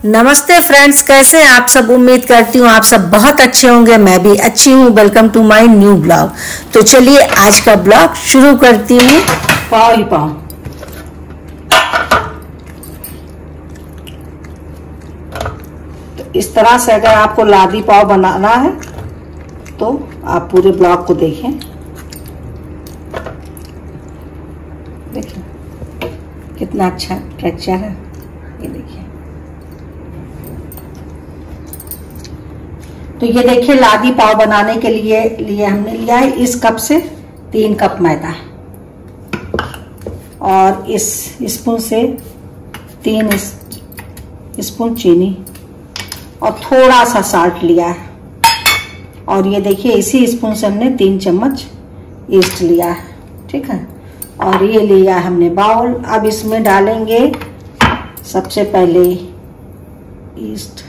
नमस्ते फ्रेंड्स, कैसे आप सब? उम्मीद करती हूँ आप सब बहुत अच्छे होंगे, मैं भी अच्छी हूँ। Welcome to my new blog तो चलिए आज का ब्लॉग शुरू करती हूँ। पाव ही पाव। तो इस तरह से अगर आपको लादी पाव बनाना है तो आप पूरे ब्लॉग को देखें। देखिए, कितना अच्छा टेक्सचर है ये देखिए तो ये देखिए, लादी पाव बनाने के लिए लिए हमने लिया है इस कप से तीन कप मैदा। और इस स्पून से तीन स्पून चीनी। और थोड़ा सा साल्ट लिया है। और ये देखिए, इसी स्पून से हमने तीन चम्मच ईस्ट लिया है। ठीक है? और ये लिया हमने बाउल। अब इसमें डालेंगे सबसे पहले ईस्ट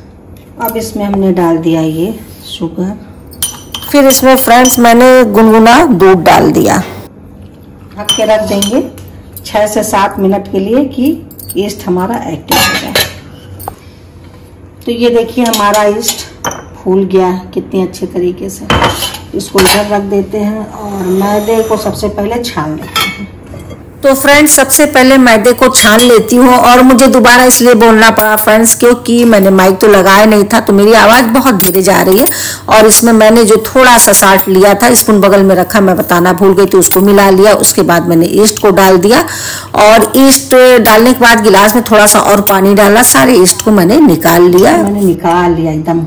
अब इसमें हमने डाल दिया ये शुगर फिर इसमें फ्रेंड्स मैंने गुनगुना दूध डाल दिया। ढक के रख देंगे छह से सात मिनट के लिए कि ईस्ट हमारा एक्टिव हो जाए। तो ये देखिए हमारा ईस्ट फूल गया कितनी अच्छे तरीके से। इसको इधर रख देते हैं और मैदे को सबसे पहले छान लेते हैं तो फ्रेंड्स सबसे पहले मैदे को छान लेती हूँ और मुझे दोबारा इसलिए बोलना पड़ा फ्रेंड्स क्योंकि मैंने माइक तो लगाया नहीं था तो मेरी आवाज़ बहुत धीरे जा रही है और इसमें मैंने जो थोड़ा सा साल्ट लिया था स्पून बगल में रखा, मैं बताना भूल गई तो उसको मिला लिया, उसके बाद मैंने ईस्ट को डाल दिया और ईस्ट डालने के बाद गिलास में थोड़ा सा और पानी डाला सारे ईस्ट को मैंने निकाल लिया। मैंने निकाल लिया, एकदम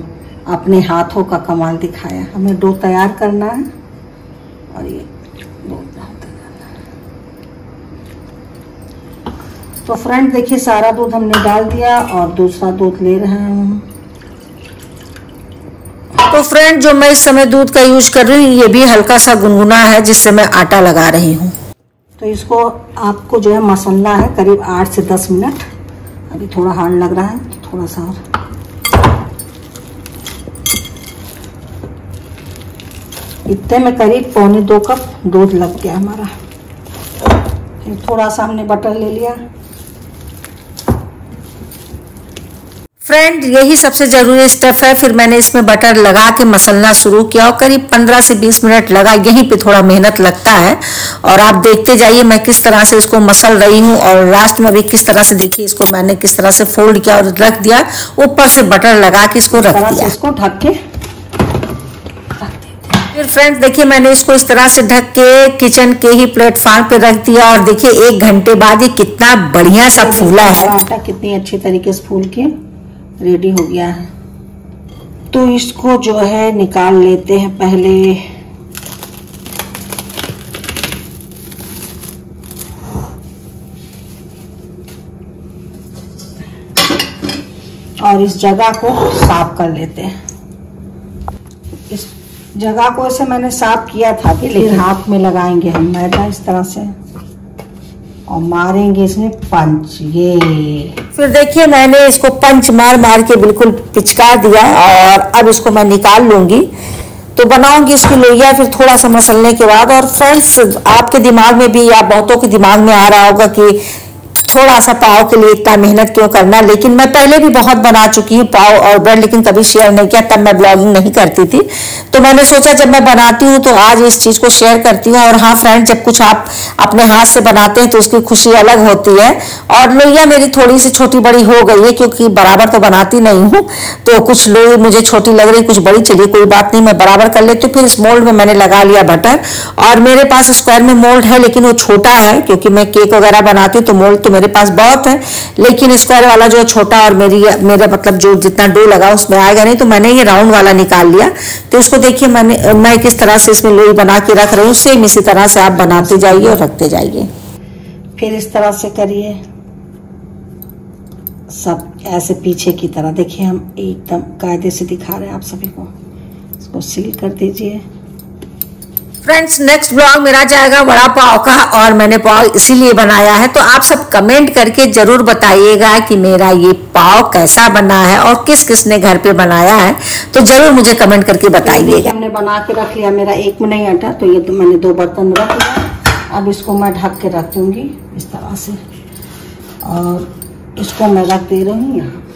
अपने हाथों का कमाल दिखाया। हमें डो तैयार करना है और ये डो तो फ्रेंड, देखिए, सारा दूध हमने डाल दिया और दूसरा दूध ले रहे हैं तो फ्रेंड, जो मैं इस समय दूध का यूज़ कर रही हूँ, ये भी हल्का सा गुनगुना है, जिससे मैं आटा लगा रही हूँ। तो इसको आपको जो है मसलना है, करीब आठ से दस मिनट। अभी थोड़ा हार्ड लग रहा है तो थोड़ा सा और। इतने में करीब पौने दो कप दूध लग गया हमारा। फिर थोड़ा सा हमने बटर ले लिया। फ्रेंड यही सबसे ज़रूरी स्टेप है। फिर मैंने इसमें बटर लगा के मसलना शुरू किया और करीब 15 से 20 मिनट लगा। यहीं पे थोड़ा मेहनत लगता है। और आप देखते जाइए मैं किस तरह से इसको मसल रही हूँ और लास्ट में भी किस तरह से देखिए इसको मैंने किस तरह से फोल्ड किया और रख दिया। ऊपर से बटर लगा के इसको रख दिया। इसको ढक के। फिर फ्रेंड्स देखिए मैंने इसको इस तरह से ढक के किचन के ही प्लेटफॉर्म पे रख दिया। और देखिए एक घंटे बाद ये कितना बढ़िया सा फूला है। आटा कितनी अच्छी तरीके से फूल के। रेडी हो गया है। तो इसको जो है निकाल लेते हैं पहले। और इस जगह को साफ़ कर लेते हैं। इस जगह को ऐसे मैंने साफ़ किया था कि लेकिन हाथ में लगाएँगे हम मैदा इस तरह से। और मारेंगे इसमें पंच, ये। फिर देखिए, मैंने इसको पंच मार मार के बिल्कुल पिचका दिया और अब इसको मैं निकाल लूँगी। तो बनाऊँगी इसकी लोहिया फिर थोड़ा सा मसलने के बाद और फ्रेंड्स आपके दिमाग में भी या बहुतों के दिमाग में आ रहा होगा कि थोड़ा सा पाव के लिए इतना मेहनत क्यों करना? लेकिन मैं पहले भी बहुत बना चुकी हूँ पाव और ब्रेड, लेकिन कभी शेयर नहीं किया, तब मैं ब्लॉगिंग नहीं करती थी। तो मैंने सोचा जब मैं बनाती हूँ तो आज इस चीज़ को शेयर करती हूँ और हाँ फ्रेंड जब कुछ आप अपने हाथ से बनाते हैं तो उसकी खुशी अलग होती है। और लोहिया मेरी थोड़ी सी छोटी बड़ी हो गई है, क्योंकि बराबर तो बनाती नहीं हूँ। तो कुछ लोही मुझे छोटी लग रही, कुछ बड़ी, चलिए कोई बात नहीं, मैं बराबर कर लेती हूँ। फिर इस मोल्ड में मैंने लगा लिया बटर और मेरे पास स्क्वायर में मोल्ड है, लेकिन वो छोटा है, क्योंकि मैं केक वगैरह बनाती हूँ तो मोल्ड तो मेरे पास बहुत है, लेकिन स्क्वायर वाला जो छोटा और मेरी, मेरा मतलब जो जितना डो लगा उसमें आएगा नहीं तो मैंने ये राउंड वाला निकाल लिया। तो इसको देखिए मैंने, मैं किस तरह से इसमें लोई बना के रख रही हूँ सेम इसी तरह से आप बनाते जाइए और रखते जाइए। फिर इस तरह से करिए। सब ऐसे पीछे की तरह। देखिए हम एकदम कायदे से दिखा रहे हैं आप सभी को। इसको सील कर दीजिए। फ्रेंड्स नेक्स्ट ब्लॉग मेरा जाएगा वड़ा पाव का और मैंने पाव इसीलिए बनाया है तो आप सब कमेंट करके ज़रूर बताइएगा कि मेरा ये पाव कैसा बना है और किस किस ने घर पे बनाया है तो ज़रूर मुझे कमेंट करके बताइएगा। हमने बना के रख लिया मेरा एक में नहीं आटा तो ये तो मैंने दो बर्तन रख लिया अब इसको मैं ढक के रख दूँगी इस तरह से और इसको मैं रख दे रही हूँ यहाँ।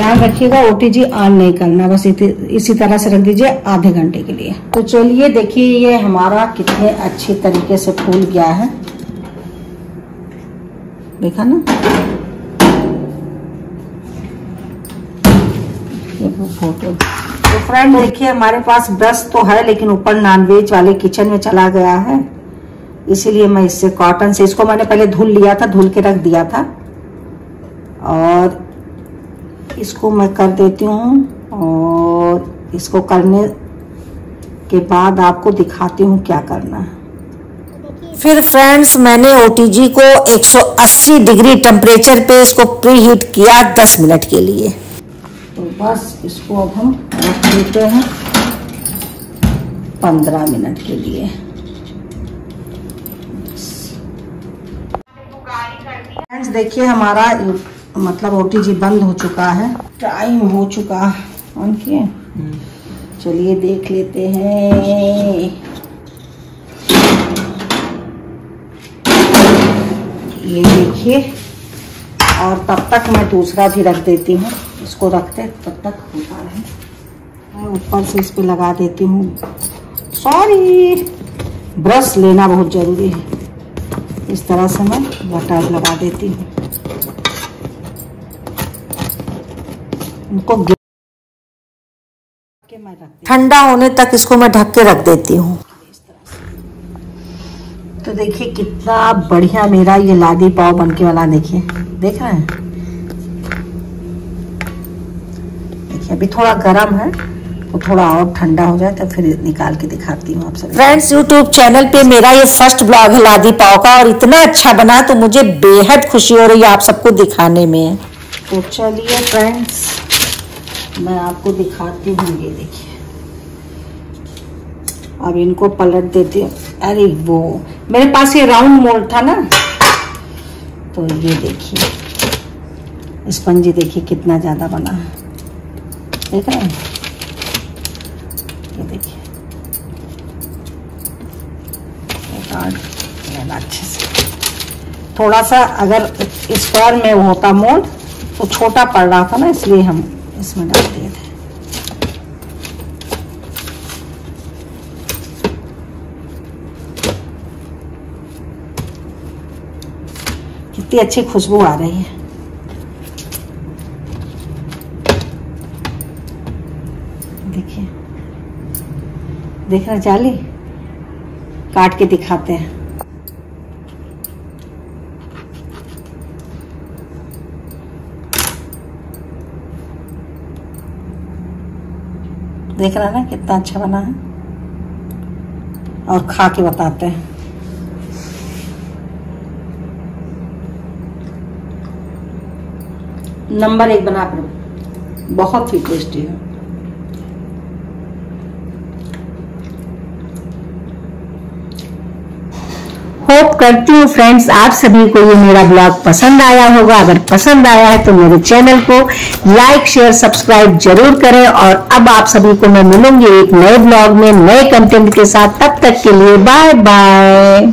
ध्यान रखिएगा ओटीजी ऑन नहीं करना, बस इसी तरह से रख दीजिए आधे घंटे के लिए। तो चलिए, देखिए, ये हमारा कितने अच्छी तरीके से फूल गया है। देखा ना? फ़ोटो तो फ्रेंड देखिए, हमारे पास ब्रश तो है, लेकिन ऊपर नॉनवेज वाले किचन में चला गया है। इसीलिए मैं इससे कॉटन से, इसको मैंने पहले धुल लिया था, धुल के रख दिया था। और इसको मैं कर देती हूँ और इसको करने के बाद आपको दिखाती हूँ क्या करना है। फिर फ्रेंड्स मैंने ओटीजी को 180 डिग्री टेम्परेचर पे इसको प्री हीट किया 10 मिनट के लिए। तो बस इसको अब हम रख देते हैं 15 मिनट के लिए। फ्रेंड्स देखिए हमारा मतलब ओटीजी बंद हो चुका है। टाइम हो चुका। ऑन किए? चलिए देख लेते हैं। ये देखिए। और तब तक मैं दूसरा भी रख देती हूँ। इसको रखते तब तक होता है। मैं ऊपर से इस पर लगा देती हूँ। सॉरी ब्रश लेना बहुत ज़रूरी है। इस तरह से मैं बटर लगा देती हूँ। उनको ठंडा होने तक इसको मैं ढक के रख देती हूँ। तो देखिए कितना बढ़िया मेरा ये लादी पाव बनके वाला देखिए। देख रहे हैं? देखिए अभी थोड़ा गर्म है तो थोड़ा और ठंडा हो जाए तो फिर निकाल के दिखाती हूँ आपसे फ्रेंड्स यूट्यूब चैनल पे मेरा ये फ़र्स्ट ब्लॉग है लादी पाव का और इतना अच्छा बना तो मुझे बेहद खुशी हो रही है आप सबको दिखाने में। तो चलिए फ्रेंड्स मैं आपको दिखाती हूँ, ये देखिए। अब इनको पलट देती अरे वो, मेरे पास ये राउंड मोल्ड था ना। तो ये देखिए, स्पंजी देखिए कितना ज़्यादा बना है। देख रहे हैं? ये देखिए। अच्छे से। थोड़ा सा अगर स्क्वायर में होता मोल्ड तो छोटा पड़ रहा था ना, इसलिए हम इसमें डाल दिए थे कितनी अच्छी खुशबू आ रही है। देखिए। देख रहे जाली काट के दिखाते हैं। देख रहा ना कितना अच्छा बना है। और खा के बताते हैं। नंबर एक बना कर। बहुत ही टेस्टी है। होप करती हूँ फ्रेंड्स आप सभी को ये मेरा ब्लॉग पसंद आया होगा। अगर पसंद आया है तो मेरे चैनल को लाइक शेयर सब्सक्राइब ज़रूर करें। और अब आप सभी को मैं मिलूँगी एक नए ब्लॉग में, नए कंटेंट के साथ। तब तक के लिए बाय बाय